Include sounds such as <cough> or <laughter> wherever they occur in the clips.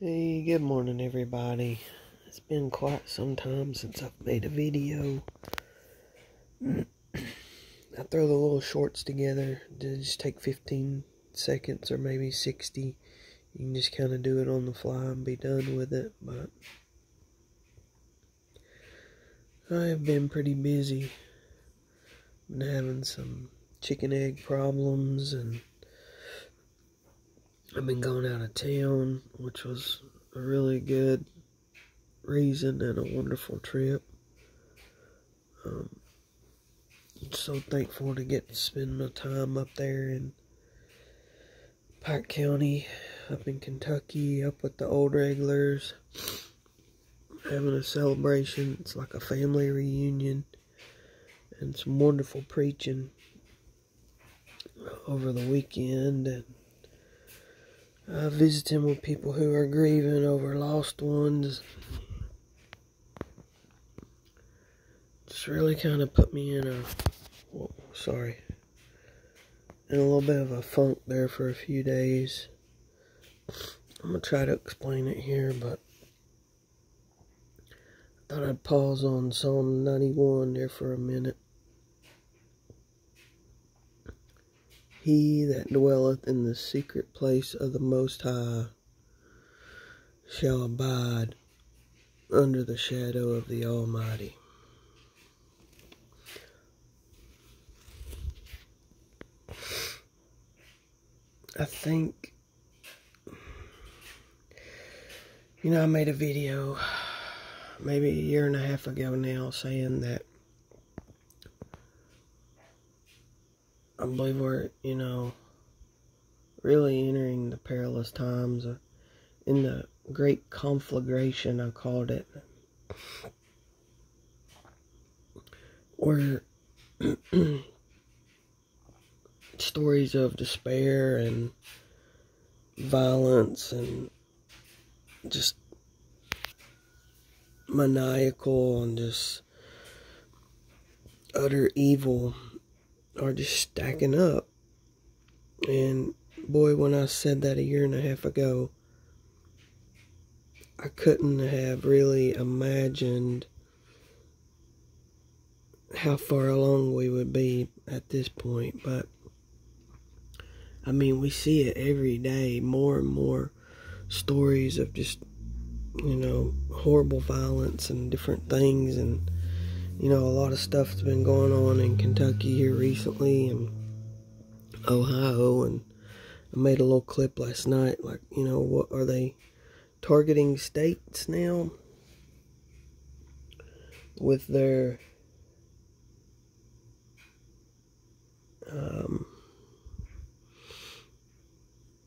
Hey, good morning, everybody. It's been quite some time since I've made a video. <clears throat> I throw the little shorts together to just take 15 seconds or maybe 60. You can just kind of do it on the fly and be done with it, but I have been pretty busy. Been having some chicken egg problems and I've been going out of town, which was a really good reason and a wonderful trip. Um, I'm so thankful to get to spend my time up there in Pike County, up in Kentucky, up with the old regulars, having a celebration. It's like a family reunion and some wonderful preaching over the weekend and uh, visiting with people who are grieving over lost ones. Just really kind of put me in a, well, sorry, in a little bit of a funk there for a few days. I'm going to try to explain it here, but I thought I'd pause on Psalm 91 there for a minute. He that dwelleth in the secret place of the Most High shall abide under the shadow of the Almighty. I think, you know, I made a video maybe a year and a half ago now saying that Believe we're, you know, really entering the perilous times in the great conflagration, I called it. Where <clears throat> stories of despair and violence and just maniacal and just utter evil are just stacking up. And boy, when I said that a year and a half ago, I couldn't have really imagined how far along we would be at this point. But I mean, we see it every day more and more stories of just, you know, horrible violence and different things and you know, a lot of stuff's been going on in Kentucky here recently and Ohio, and I made a little clip last night. Like, you know, what are they targeting states now with their um,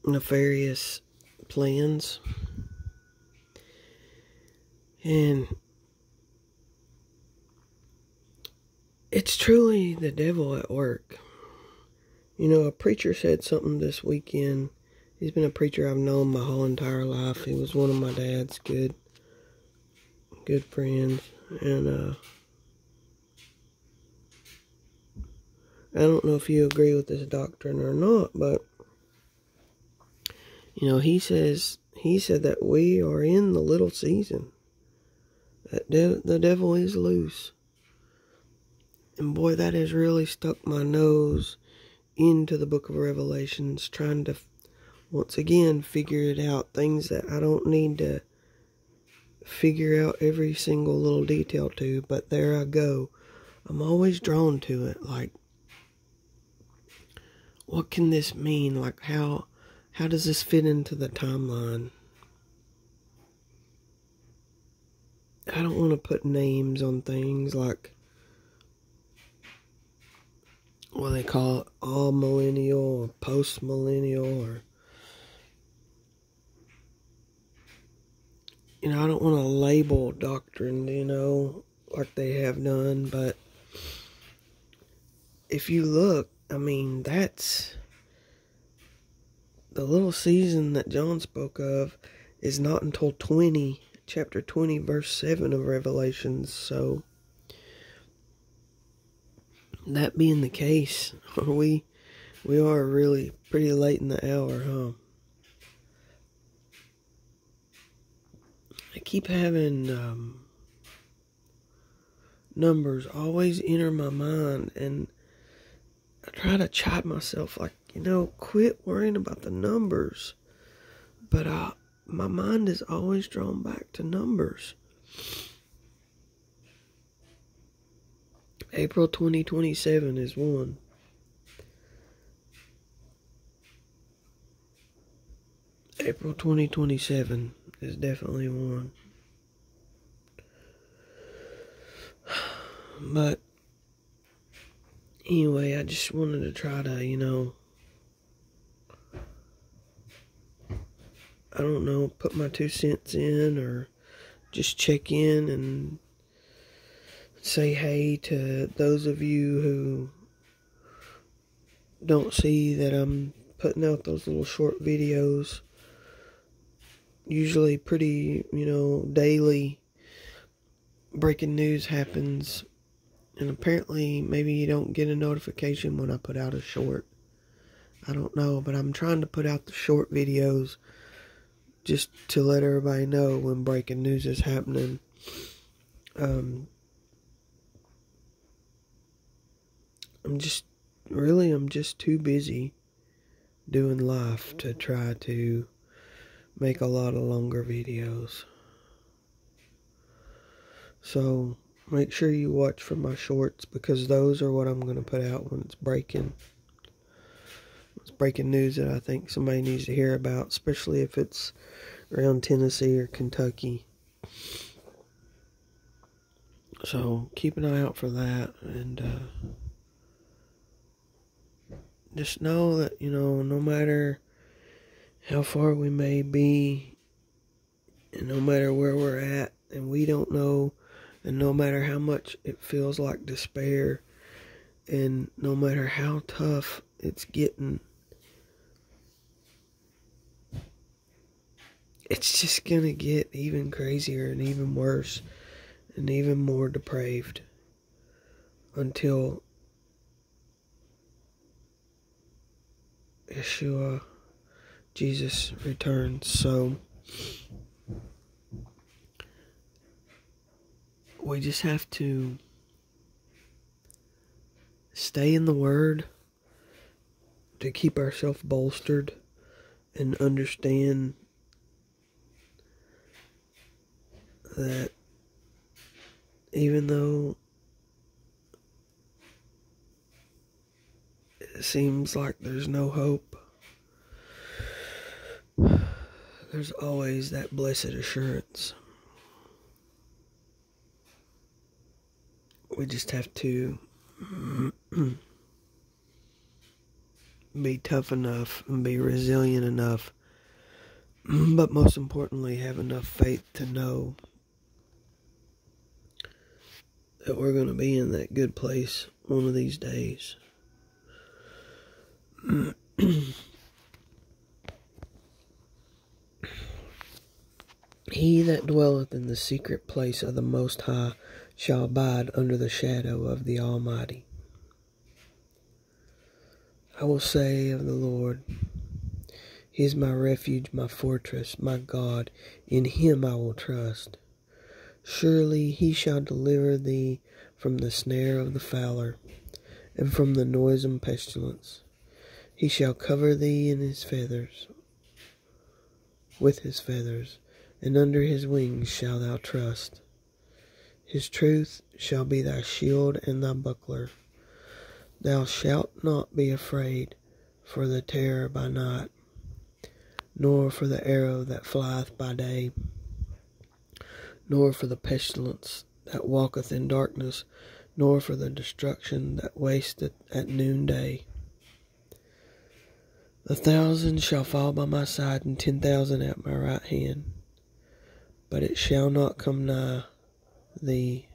nefarious plans? And it's truly the devil at work. You know, a preacher said something this weekend. He's been a preacher I've known my whole entire life. He was one of my dad's good good friends and uh I don't know if you agree with this doctrine or not, but you know, he says he said that we are in the little season. That de- the devil is loose. And boy, that has really stuck my nose into the book of Revelations, trying to once again figure it out. Things that I don't need to figure out every single little detail to, but there I go. I'm always drawn to it. Like, what can this mean? Like, how how does this fit into the timeline? I don't want to put names on things like what they call it, amillennial or post millennial or you know, I don't want to label doctrine, you know, like they have done, but if you look, I mean, that's the little season that John spoke of is not until 20, chapter 20, verse 7 of Revelations, so that being the case, <laughs> we we are really pretty late in the hour, huh? I keep having um, numbers always enter my mind, and I try to chide myself, like, you know, quit worrying about the numbers. But I, my mind is always drawn back to numbers. April 2027 is one. April 2027 is definitely one. <sighs> But anyway, I just wanted to try to, you know, I don't know, put my two cents in or just check in and say hey to those of you who don't see that I'm putting out those little short videos usually pretty, you know, daily breaking news happens. And apparently, maybe you don't get a notification when I put out a short. I don't know, but I'm trying to put out the short videos just to let everybody know when breaking news is happening. Um, I'm just, really, I'm just too busy doing life to try to make a lot of longer videos. So make sure you watch for my shorts because those are what I'm going to put out when it's breaking. It's breaking news that I think somebody needs to hear about, especially if it's around Tennessee or Kentucky. So keep an eye out for that and uh, just know that, you know, no matter how far we may be, and no matter where we're at, and we don't know, and no matter how much it feels like despair, and no matter how tough it's getting, it's just gonna get even crazier and even worse and even more depraved until Yeshua Jesus returns. So we just have to stay in the Word to keep ourselves bolstered and understand that even though it seems like there's no hope, there's always that blessed assurance. We just have to <clears throat> be tough enough and be resilient enough, <clears throat> but most importantly, have enough faith to know that we're going to be in that good place one of these days. <clears throat> He that dwelleth in the secret place of the Most High shall abide under the shadow of the Almighty. I will say of the Lord, He is my refuge, my fortress, my God, in Him I will trust. Surely He shall deliver thee from the snare of the fowler, and from the noisome pestilence. He shall cover thee in His feathers, with His feathers and under his wings shalt thou trust. His truth shall be thy shield and thy buckler. Thou shalt not be afraid for the terror by night, nor for the arrow that flieth by day, nor for the pestilence that walketh in darkness, nor for the destruction that wasteth at noonday. A thousand shall fall by my side, and ten thousand at my right hand but it shall not come nigh thee.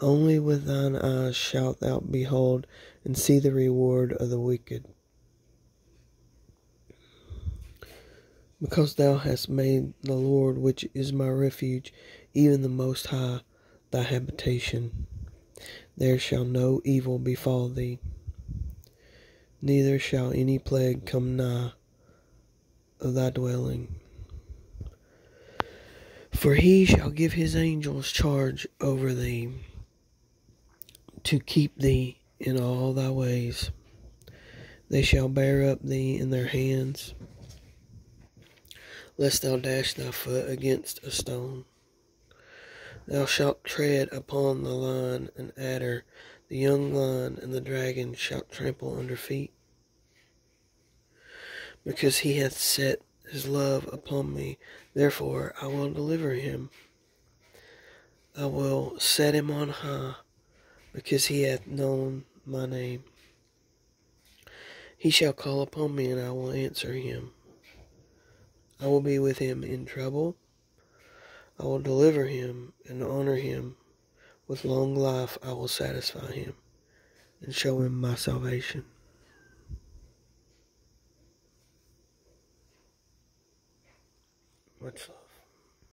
Only with thine eyes shalt thou behold and see the reward of the wicked. Because thou hast made the Lord, which is my refuge, even the Most High, thy habitation, there shall no evil befall thee, neither shall any plague come nigh of thy dwelling. For he shall give his angels charge over thee, to keep thee in all thy ways. They shall bear up thee in their hands, lest thou dash thy foot against a stone. Thou shalt tread upon the lion and adder, the young lion and the dragon shalt trample under feet. Because he hath set his love upon me, therefore I will deliver him. I will set him on high, because he hath known my name. He shall call upon me, and I will answer him. I will be with him in trouble. I will deliver him and honor him. With long life I will satisfy him and show him my salvation. Love.